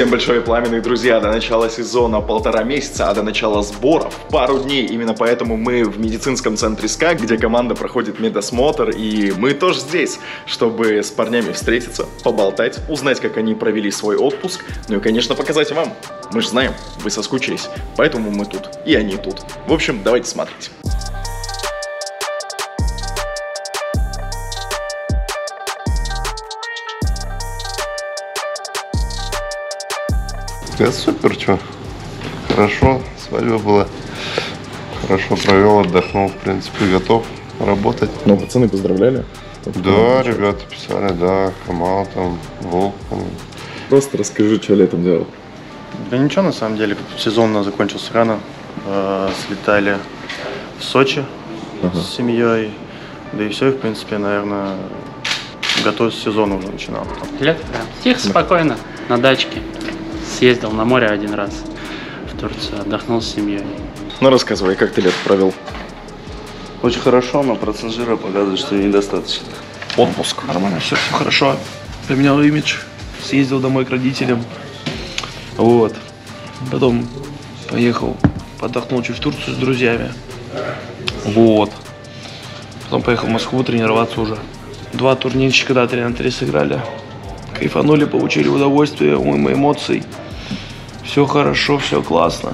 Всем большое пламенные друзья, до начала сезона полтора месяца, а до начала сборов пару дней. Именно поэтому мы в медицинском центре СКА, где команда проходит медосмотр, и мы тоже здесь, чтобы с парнями встретиться, поболтать, узнать, как они провели свой отпуск, ну и, конечно, показать вам. Мы же знаем, вы соскучились, поэтому мы тут, и они тут. В общем, давайте смотреть. Да супер, что. Хорошо, свадьба была. Хорошо провел, отдохнул, в принципе, готов работать. Ну, пацаны поздравляли. Да, ребята писали, да, Камал там, Волк. там. Просто расскажи, что летом делал. Да ничего, на самом деле, сезон у нас закончился рано. Э, слетали в Сочи с семьей. Да и все, и, в принципе, наверное, готовиться к сезону уже начинал. Лето прям тихо, спокойно, на дачке. Съездил на море один раз в Турцию, отдохнул с семьей. Ну, рассказывай, как ты лето провел? Очень хорошо, но процент жира показывает, что недостаточно. Отпуск. Нормально, все, все хорошо. Поменял имидж, съездил домой к родителям. Вот. Потом поехал, отдохнул чуть в Турцию с друзьями. Вот. Потом поехал в Москву тренироваться уже. Два турнирчика, да, 3 на 3 сыграли. Кайфанули, получили удовольствие, уйма эмоций. Все хорошо, все классно.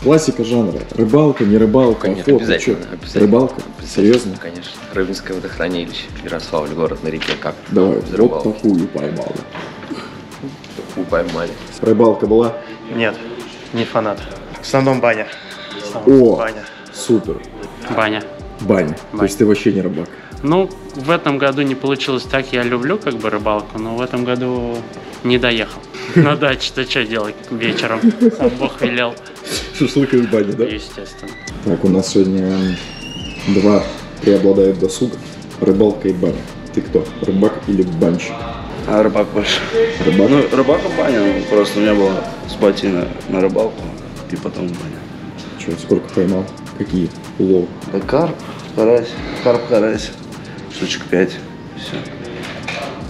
Классика жанра. Рыбалка, не рыбалка, Нет, охота, обязательно, чё? обязательно. Рыбалка? Обязательно, Серьезно? Конечно. Рыбинское водохранилище, Ярославль, город на реке. Как? Давай, Взрывал. вот такую поймал. У поймали. Рыбалка была? Нет, не фанат. В основном баня. О, баня. супер. Баня. Баня. То есть ты вообще не рыбак. Ну, в этом году не получилось так, я люблю как бы рыбалку, но в этом году не доехал. На даче-то что делать вечером? Сам Бог велел, Шашлык из бани, да? естественно. Так, у нас сегодня два преобладают досуга. Рыбалка и баня. Ты кто? Рыбак или банщик? А рыбак больше. Рыбак? Ну, рыбака в баню. Просто у меня было с пати на, на рыбалку и потом в баню. Че, сколько поймал? Какие улов? Да карп, карась, карп, карась. Штучек пять. Все.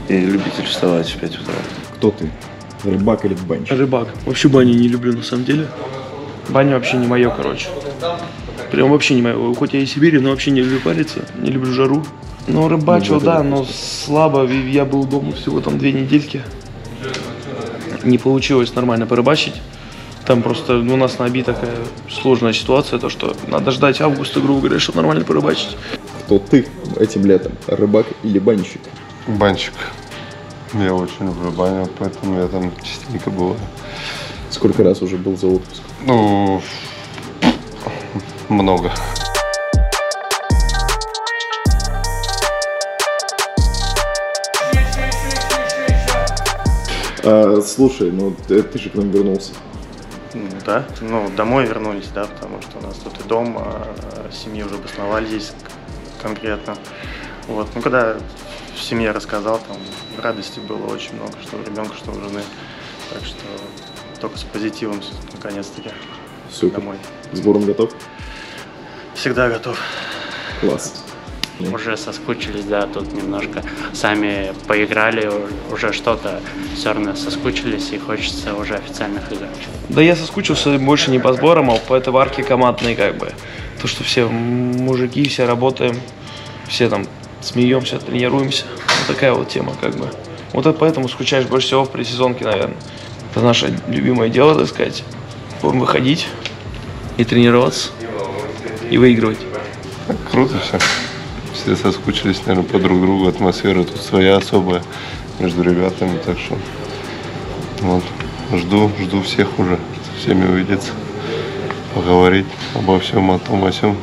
И любитель вставать в 5 утра. Кто ты? Рыбак или банщик? Рыбак. Вообще бани не люблю на самом деле. Баня вообще не мое, короче. Прям вообще не мое. Хоть я и Сибири, но вообще не люблю париться, не люблю жару. Ну, рыбачил, да, но слабо. Я был дома всего там две недельки. Не получилось нормально порыбачить. Там просто у нас на Оби такая сложная ситуация, то что надо ждать августа, грубо говоря, чтобы нормально порыбачить. Кто ты этим летом? Рыбак или банщик? Банчик. Я очень люблю баню, поэтому я там частенько бываю. Сколько раз уже был за отпуск? Ну, много. А, слушай, ну ты, ты же к нам вернулся. Да, ну, домой вернулись, да, потому что у нас тут и дом, а семьи уже обосновали здесь конкретно. Вот, ну, когда в семье рассказал, там, радости было очень много, что у ребенка, что у жены. Так что только с позитивом, с- наконец-таки, Супер. домой. Сбором готов? Всегда готов. Класс. Уже соскучились, да, тут немножко сами поиграли, уже что-то все равно соскучились и хочется уже официальных игр. Да я соскучился больше не по сборам, а по этой варке командной как бы. То, что все мужики, все работаем, все там смеемся, тренируемся. Вот такая вот тема как бы. Вот это поэтому скучаешь больше всего в предсезонке, наверное. Это наше любимое дело, так сказать. Будем выходить и тренироваться, и выигрывать. Круто все. Все соскучились, наверное, по друг другу. Атмосфера тут своя особая между ребятами. Так что вот. Жду, жду всех уже. Со всеми увидеться. Поговорить обо всем, о том, о сем.